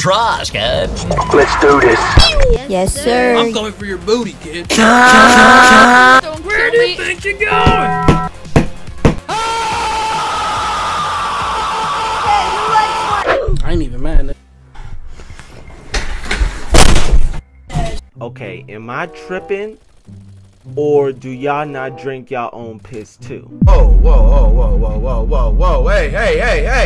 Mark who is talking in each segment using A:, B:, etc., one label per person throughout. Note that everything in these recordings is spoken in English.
A: try, Scud.
B: Let's do this.
C: Yes, sir.
D: I'm coming for your booty, kid.
E: Don't
D: Where do you think you're going? Ah! I ain't even mad.
F: Okay, am I tripping? Or do y'all not drink y'all own piss too?
G: Whoa, whoa, whoa, whoa, whoa, whoa, whoa, whoa, hey, hey, hey, hey!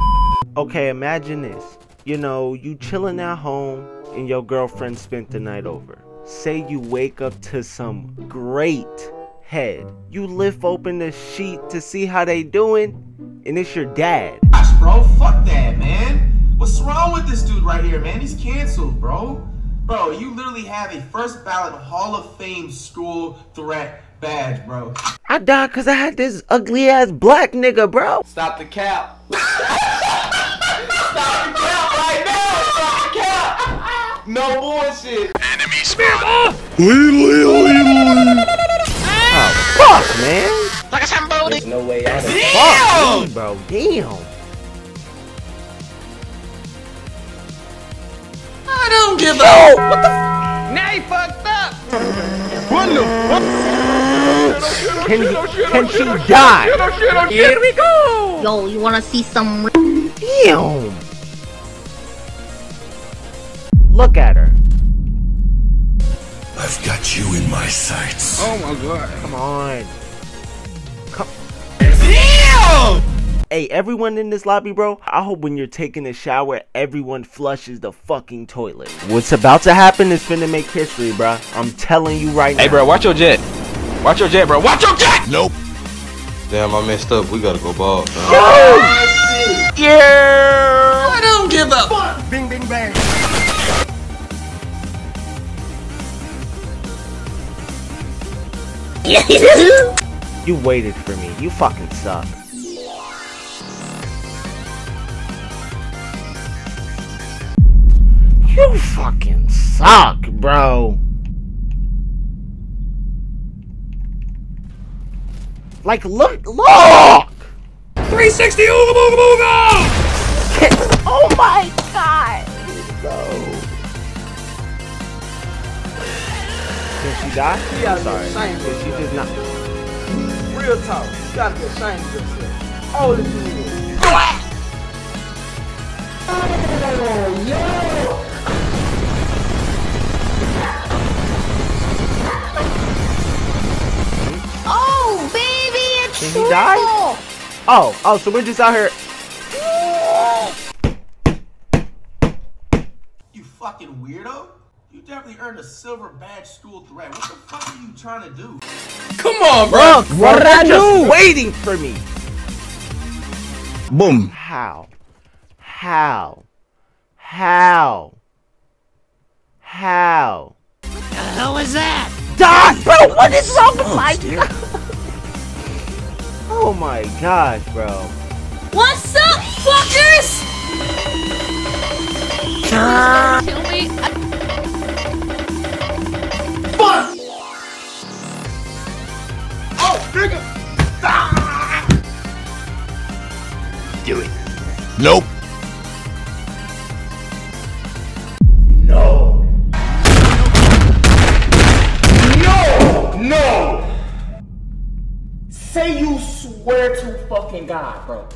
F: Okay, imagine this. You know, you chilling at mm-hmm. home and your girlfriend spent the night over. Say you wake up to some great head. You lift open the sheet to see how they doing, and it's your dad.
G: Gosh, bro, fuck that, man. What's wrong with this dude right here, man? He's canceled, bro. Bro, you literally have a first ballot Hall of Fame school threat badge, bro.
F: I died cause I had this ugly ass black nigga, bro.
G: Stop the cap. Stop the cap right now! Stop the cap! No bullshit. Enemy spotted.
F: oh, fuck, man.
B: Like a There's no way out of it.
F: Fuck me, bro. Damn.
D: I don't give
F: Yo, what the?
D: Now he fucked up. What the?
F: Can, oh, oh, can she oh, die?
D: Here we go.
C: Yo, you wanna see some?
F: Damn. Look at her.
H: I've got you in my sights.
D: Oh my god.
F: Come on. Come.
D: Damn.
F: Hey, everyone in this lobby, bro, I hope when you're taking a shower, everyone flushes the fucking toilet. What's about to happen is finna make history, bro. I'm telling you right now.
I: Hey, bro, watch your jet. Watch your jet, bro. Watch your jet.
H: Nope.
I: Damn, I messed up. We gotta go bald.
F: Yeah! You waited for me. You fucking suck. You fucking suck, bro. Like, look, look!
D: 360 ooga booga booga.
C: Oh my
F: Can she die?
G: Yeah,
F: Sorry.
G: ashamed of
F: she just not?
G: Real talk. You gotta be ashamed of yourself. How old is you?
C: Oh, baby, it's
F: Did he die? Oh, oh, so we're just out here.
G: You fucking weirdo. You definitely earned a silver badge school threat. What the fuck are you trying to do?
D: Come on, bro.
F: Look, bro, they're just waiting for me.
H: Boom.
F: How? How? How? How?
A: The hell was that?
F: Die, bro! What is wrong with my? oh my gosh, bro!
E: What's up, fuckers? Nope. No!
H: No!
G: No! Say you swear to fucking God, bro.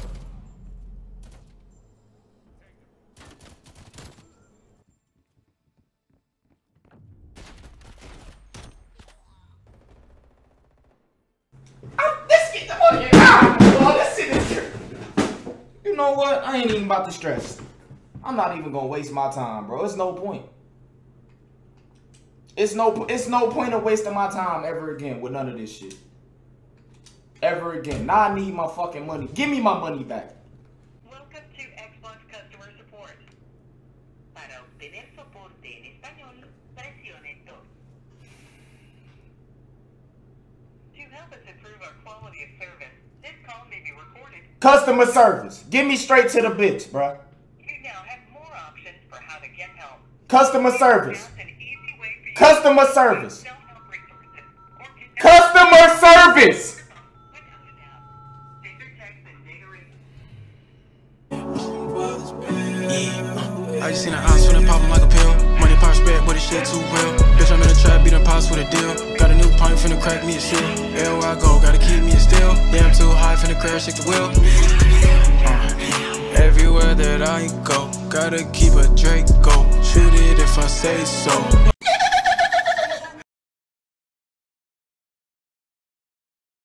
G: Let's get the money out! Oh, let's sit this here. You know what? I ain't even about to stress. I'm not even gonna waste my time, bro. It's no point. It's no it's no point of wasting my time ever again with none of this shit. Ever again. Now I need my fucking money. Give me my money back.
J: Welcome to Xbox Customer Support. Para obtener soporte en español, presione dos. To help us improve our quality of service,
G: Customer service. Get me straight to the bitch, bro.
J: You now have more options for how to get help.
G: Customer service. Customer service. Customer service.
K: I just seen her eyes when it poppin' like a pill. Money power spread, but this shit too real. Bitch, I'm in a trap, beating pops with a deal. Got a new pint finna crack me a shit crash like the wheel. Uh, everywhere that I go, gotta keep a Draco. Shoot it if I say so.